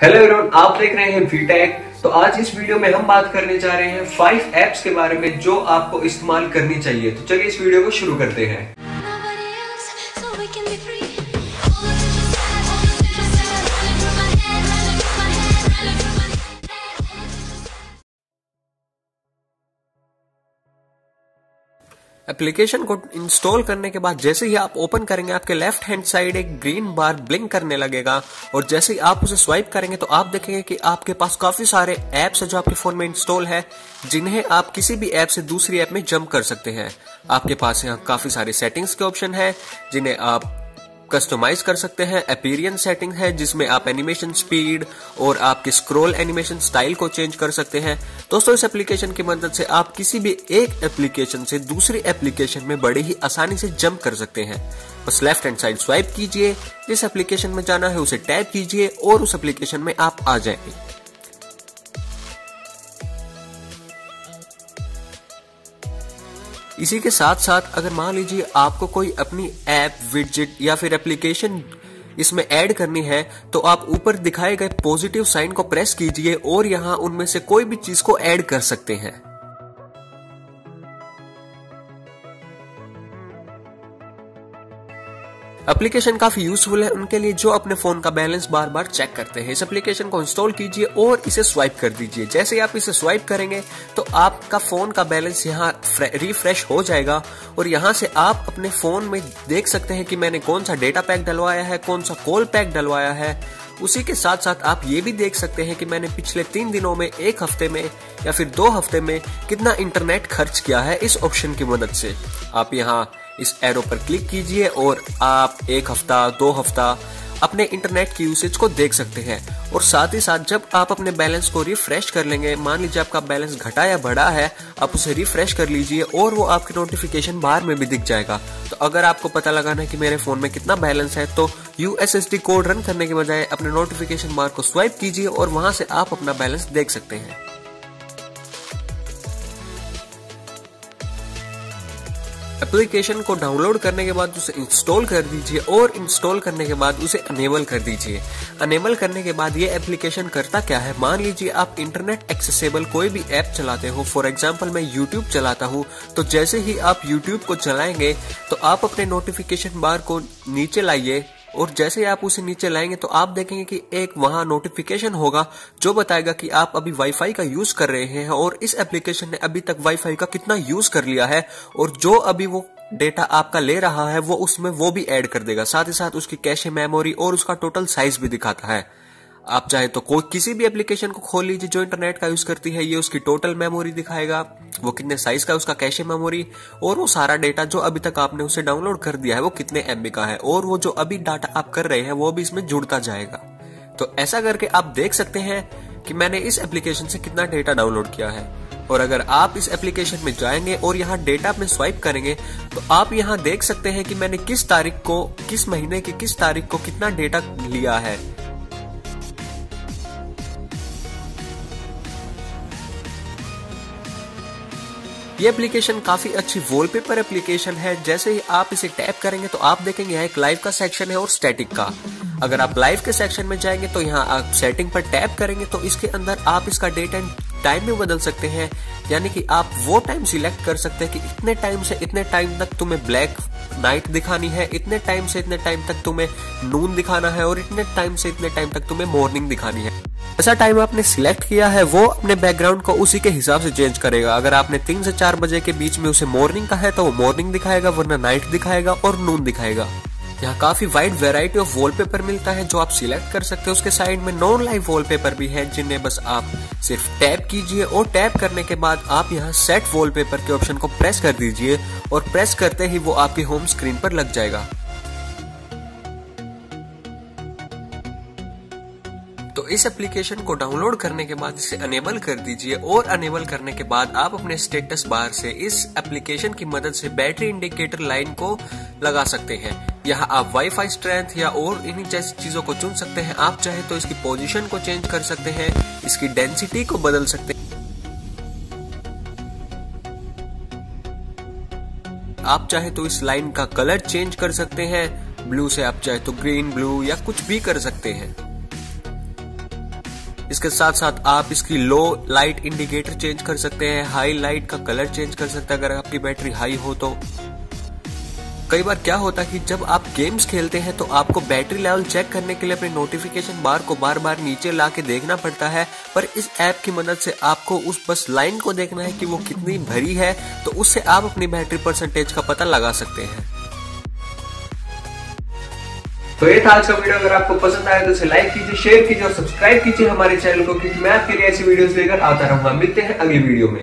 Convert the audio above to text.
Hello everyone आप देख रहे हैं वीटेक तो आज इस वीडियो में हम बात करने जा रहे हैं फाइव एप्स के बारे में जो आपको इस्तेमाल करनी चाहिए। तो चलिए इस वीडियो को शुरू करते हैं। एप्लीकेशन को इंस्टॉल करने के बाद जैसे ही आप ओपन करेंगे, आपके लेफ़्ट हैंड साइड एक ग्रीन बार ब्लिंक करने लगेगा। और जैसे ही आप उसे स्वाइप करेंगे तो आप देखेंगे कि आपके पास काफ़ी सारे एप्स है जो आपके फ़ोन में इंस्टॉल है, जिन्हें आप किसी भी ऐप से दूसरी ऐप में जम्प कर सकते हैं। आपके पास यहाँ काफ़ी सारे सेटिंग्स के ऑप्शन है, जिन्हें आप कस्टमाइज कर सकते हैं। अपीरियंस सेटिंग है, जिसमें आप एनिमेशन स्पीड और आपके स्क्रॉल एनिमेशन स्टाइल को चेंज कर सकते हैं। दोस्तों, इस एप्लीकेशन की मदद से आप किसी भी एक एप्लीकेशन से दूसरी एप्लीकेशन में बड़े ही आसानी से जंप कर सकते हैं। बस लेफ़्ट हैंड साइड स्वाइप कीजिए, जिस एप्लीकेशन में जाना है उसे टैप कीजिए और उस एप्लीकेशन में आप आ जाएँगे। इसी के साथ साथ अगर मान लीजिए आपको कोई अपनी ऐप विज़िट या फिर एप्लीकेशन इसमें ऐड करनी है तो आप ऊपर दिखाए गए पॉजिटिव साइन को प्रेस कीजिए और यहाँ उनमें से कोई भी चीज़ को ऐड कर सकते हैं। एप्लीकेशन काफ़ी यूजफुल है उनके लिए जो अपने फ़ोन का बैलेंस बार बार चेक करते हैं। इस एप्लीकेशन को इंस्टॉल कीजिए और इसे स्वाइप कर दीजिए। जैसे ही आप इसे स्वाइप करेंगे तो आपका फ़ोन का बैलेंस यहाँ रिफ्रेश हो जाएगा और यहाँ से आप अपने फ़ोन में देख सकते हैं कि मैंने कौन सा डेटा पैक डलवाया है, कौन सा कॉल पैक डलवाया है। उसी के साथ साथ आप ये भी देख सकते हैं कि मैंने पिछले तीन दिनों में, एक हफ़्ते में या फिर दो हफ़्ते में कितना इंटरनेट खर्च किया है इस ऑप्शन की मदद से। आप यहाँ इस एरो पर क्लिक कीजिए और आप एक हफ़्ता, दो हफ़्ता अपने इंटरनेट की यूसेज को देख सकते हैं। और साथ ही साथ जब आप अपने बैलेंस को रिफ्रेश कर लेंगे, मान लीजिए आपका बैलेंस घटा या बढ़ा है, आप उसे रिफ्रेश कर लीजिए और वो आपकी नोटिफिकेशन बार में भी दिख जाएगा। तो अगर आपको पता लगाना है कि मेरे फ़ोन में कितना बैलेंस है तो यूएसएसडी कोड रन करने के बजाय अपने नोटिफिकेशन बार को स्वाइप कीजिए और वहाँ से आप अपना बैलेंस देख सकते हैं। एप्लीकेशन को डाउनलोड करने के बाद उसे इंस्टॉल कर दीजिए और इंस्टॉल करने के बाद उसे अनेबल कर दीजिए। अनेबल करने के बाद ये एप्लीकेशन करता क्या है? मान लीजिए आप इंटरनेट एक्सेसिबल कोई भी ऐप चलाते हो। फॉर एग्ज़ाम्पल मैं यूट्यूब चलाता हूँ। तो जैसे ही आप यूट्यूब को चलाएँगे तो आप अपने नोटिफिकेशन बार को नीचे लाइए। और जैसे ही आप उसे नीचे लाएँगे तो आप देखेंगे कि एक वहाँ नोटिफिकेशन होगा, जो बताएगा कि आप अभी वाईफाई का यूज़ कर रहे हैं और इस एप्लीकेशन ने अभी तक वाईफाई का कितना यूज़ कर लिया है और जो अभी वो डेटा आपका ले रहा है, वो उसमें वो भी ऐड कर देगा। साथ ही साथ उसकी कैशे मेमोरी और उसका टोटल साइज़ भी दिखाता है। आप चाहे तो कोई किसी भी एप्लीकेशन को खोल लीजिए जो इंटरनेट का यूज़ करती है, ये उसकी टोटल मेमोरी दिखाएगा, वो कितने साइज़ का उसका कैशे मेमोरी और वो सारा डेटा जो अभी तक आपने उसे डाउनलोड कर दिया है, वो कितने एमबी का है, और वो जो अभी डाटा आप कर रहे हैं, वो भी इसमें जुड़ता जाएगा। तो ऐसा करके आप देख सकते हैं कि मैंने इस एप्लीकेशन से कितना डेटा डाउनलोड किया है। और अगर आप इस एप्लीकेशन में जाएँगे और यहाँ डेटा में स्वाइप करेंगे तो आप यहाँ देख सकते हैं कि मैंने किस तारीख को, किस महीने की किस तारीख को कितना डेटा लिया है। ये एप्लीकेशन काफ़ी अच्छी वॉलपेपर एप्लीकेशन है। जैसे ही आप इसे टैप करेंगे तो आप देखेंगे यहाँ एक लाइव का सेक्शन है और स्टैटिक का। अगर आप लाइव के सेक्शन में जाएँगे तो यहाँ आप सेटिंग पर टैप करेंगे तो इसके अंदर आप इसका डेट एंड टाइम में बदल सकते हैं। यानी कि आप वो टाइम सिलेक्ट कर सकते हैं कि इतने टाइम से इतने टाइम तक तुम्हें ब्लैक नाइट दिखानी है, इतने टाइम से इतने टाइम तक तुम्हें नून दिखाना है और इतने टाइम से इतने टाइम तक तुम्हें मॉर्निंग दिखानी है। ऐसा टाइम आपने सिलेक्ट किया है, वो अपने बैकग्राउंड को उसी के हिसाब से चेंज करेगा। अगर आपने तीन से चार बजे के बीच में उसे मॉर्निंग का है तो वो मॉर्निंग दिखाएगा, वरना नाइट दिखाएगा और नून दिखाएगा। यहाँ काफ़ी वाइड वेराइटी ऑफ़ वॉलपेपर मिलता है, जो आप सिलेक्ट कर सकते हो। उसके साइड में नॉन लाइव वॉलपेपर भी है, जिन्हें बस आप सिर्फ़ टैप कीजिए और टैप करने के बाद आप यहाँ सेट वॉलपेपर के ऑप्शन को प्रेस कर दीजिए और प्रेस करते ही वो आपकी होम स्क्रीन पर लग जाएगा। इस एप्लीकेशन को डाउनलोड करने के बाद इसे अनेबल कर दीजिए और अनेबल करने के बाद आप अपने स्टेटस बार से इस एप्लीकेशन की मदद से बैटरी इंडिकेटर लाइन को लगा सकते हैं। यहाँ आप वाईफाई स्ट्रेंथ या और इन्हीं जैसी चीज़ों को चुन सकते हैं। आप चाहे तो इसकी पोजिशन को चेंज कर सकते हैं, इसकी डेंसिटी को बदल सकते हैं। आप चाहे तो इस लाइन का कलर चेंज कर सकते हैं। ब्लू से आप चाहे तो ग्रीन ब्लू या कुछ भी कर सकते हैं। इसके साथ साथ आप इसकी लो लाइट इंडिकेटर चेंज कर सकते हैं हाई लाइट का कलर चेंज कर सकते हैं, अगर आपकी बैटरी हाई हो तो। कई बार क्या होता है कि जब आप गेम्स खेलते हैं तो आपको बैटरी लेवल चेक करने के लिए अपने नोटिफिकेशन बार को बार बार नीचे ला के देखना पड़ता है, पर इस ऐप की मदद से आपको उस बस लाइन को देखना है कि वो कितनी भरी है तो उससे आप अपनी बैटरी परसेंटेज का पता लगा सकते हैं। तो ये था आज का वीडियो अगर आपको पसंद आया तो इसे लाइक कीजिए शेयर कीजिए और सब्सक्राइब कीजिए हमारे चैनल को, क्योंकि मैं आपके लिए ऐसी वीडियोस लेकर आता रहूँगा मिलते हैं अगली वीडियो में?